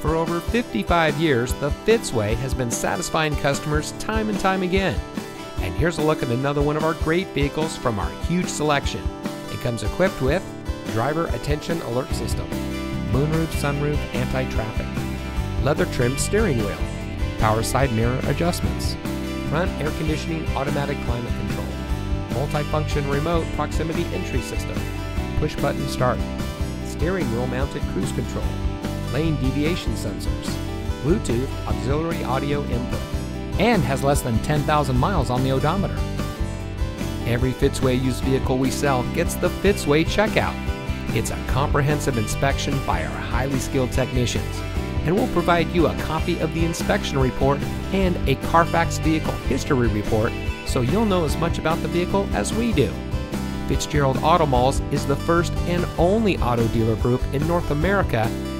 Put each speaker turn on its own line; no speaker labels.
For over 55 years, the Fitzway has been satisfying customers time and time again. And here's a look at another one of our great vehicles from our huge selection. It comes equipped with driver attention alert system, moonroof, sunroof, anti-traffic, leather trimmed steering wheel, power side mirror adjustments, front air conditioning automatic climate control, multifunction remote proximity entry system, push button start, steering wheel mounted cruise control, lane deviation sensors, Bluetooth auxiliary audio input, and has less than 10,000 miles on the odometer. Every Fitzway used vehicle we sell gets the Fitzway checkout. It's a comprehensive inspection by our highly skilled technicians, and we'll provide you a copy of the inspection report and a Carfax vehicle history report so you'll know as much about the vehicle as we do. Fitzgerald Auto Malls is the first and only auto dealer group in North America